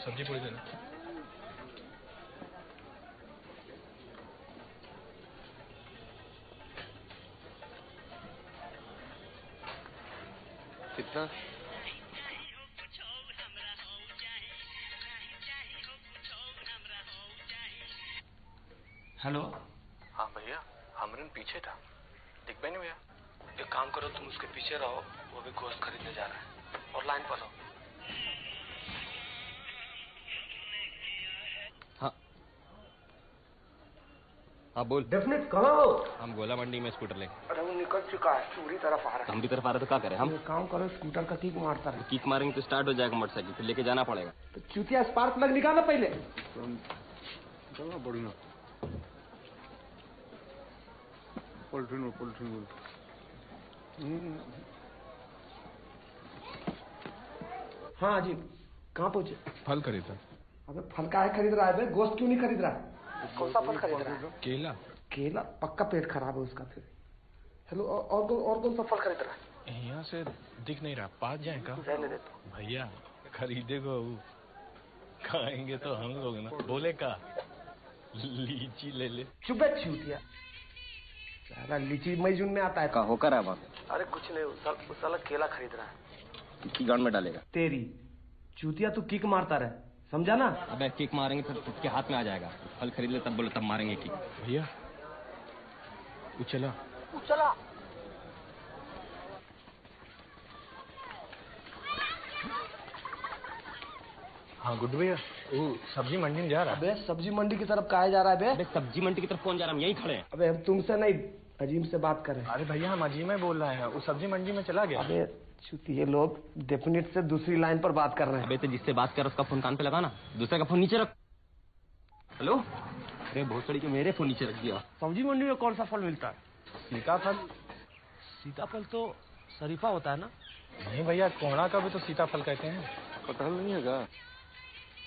सब्ज़ी पूरी देना। कितना? हेलो। हाँ भैया हमरन पीछे था। दिख नहीं भैया। एक काम करो तुम उसके पीछे रहो वो भी गोश्त खरीदने जा रहा है। और लाइन पर रहो। हाँ बोल। डेफिनेट कहाँ हो? हम गोला मंडी में स्कूटर ले। अरे वो निकल चुका है पूरी तरफ़ आ रहा है। हम भी तरफ़ आ रहे तो क्या करें? हम काम करो स्कूटर का किक मारता रहे। किक मारेंगे तो स्टार्ट हो जाएगा मोटरसाइकिल फिर लेके जाना पड़ेगा। तो चुतिया स्पार्क प्लग निकालना पहले। बढ़िया पोल्ट्रीन पोल्ट्रीन हाँ जी कहाँ पहुँचे? फल खरीदा अबे फल का है खरीद रहा है? गोश्त क्यों नहीं खरीद रहा? है कौन सा फल खरीद रहा। है केला? केला पक्का पेट खराब है उसका फिर। हेलो और और कौन सा फल खरीद रहा? है यहाँ से दिख नहीं रहा पास जाए का रहने तो। भैया खरीदे को वो खाएँगे तो हम लोग ना। बोले का लीची ले ले। चुप है चूतिया। साला लीची मई जून में आता है। का होकर है वहाँ अरे कुछ नहीं उस साल केला खरीद रहा है। किसकी गांड में डालेगा? तेरी। चूतिया तू किक मारता रहे। समझा ना अबे किक मारेंगे तो उसके हाथ में आ जाएगा। फल खरीद ले तब बोले तब मारेंगे किक भैया वो चला चला हाँ गुड भैया वो सब्ज़ी मंडी में जा रहा है। अबे सब्ज़ी मंडी की तरफ़ कहा जा रहा है बे अबे सब्ज़ी मंडी की तरफ़ कौन जा रहा है? हम यहीं खड़े हैं। अबे हम तुमसे नहीं अजीम से बात कर। रहे हैं अरे भैया हम अजीम में बोल रहे हैं। वो सब्ज़ी मंडी में चला गया। अबे चूती ये लोग डेफिनेट से दूसरी लाइन पर बात कर रहे हैं। अबे तो जिससे बात कर उसका फ़ोन कान पे लगाना। दूसरे का फ़ोन नीचे रख। हेलो अरे भोसड़ी के मेरे फ़ोन नीचे रख दिया। सब्ज़ी मंडी में कौन सा फल मिलता है? सीताफल। सीताफल तो शरीफा होता है ना? नहीं भैया कोहड़ा का भी तो सीताफल कहते हैं। कटहल नहीं है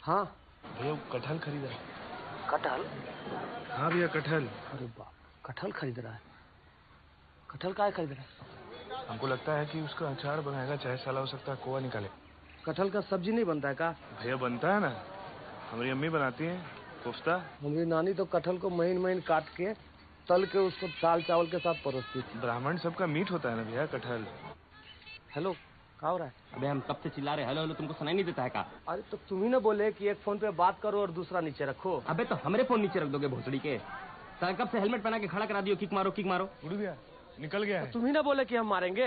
हाँ। भैया वो कटहल खरीदा कटहल? हाँ भैया कटहल। अरे बाप कटहल खरीद रहा है। कटहल का खरीद रहा है हमको लगता है कि उसका अचार बनाएगा चाहे साला हो सकता है कोवा निकाले। कटहल का सब्ज़ी नहीं बनता है का? भैया बनता है ना? हमारी अम्मी बनाती है कोफ्ता। हमारी नानी तो कटहल को महीन महीन काट के तल के उसको दाल चावल के साथ परोसती थी। ब्राह्मण सबका मीट होता है ना भैया कटहल? हेलो कहा हो रहा है? अबे हम कब से चिल्ला रहे हेलो हेलो तुमको सुनाई नहीं देता है का? अरे तो तुम ही ना बोले कि एक फ़ोन पे बात करो और दूसरा नीचे रखो। अबे तो हमारे फ़ोन नीचे रख दोगे भोसड़ी के। कब से हेलमेट पहना के खड़ा करा दियो किक मारो किक मारो। उड़ गया। निकल गया है। तुम ही ना बोले कि हम मारेंगे।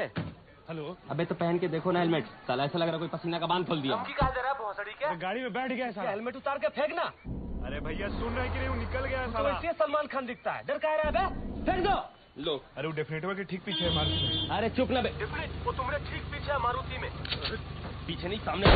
हेलो। अबे तो पहन के देखो ना हेलमेट। साला ऐसा लग रहा है कोई पसीना का बाँध खोल दिया। कहा जा रहा है भोसड़ी के गाड़ी में बैठ गया साला। हेलमेट उतार के फेंकना। अरे भैया सुन रहे हैं कि नहीं वो निकल गया है तो सलमान खान दिखता है। डर कह रहा है बे? फेंक दो। लो। अरे वो डेफिनेटवा के ठीक पीछे है मारुति में। अरे चुप ना बे। वो तुम्हारे ठीक पीछे है मारुति में। पीछे नहीं सामने।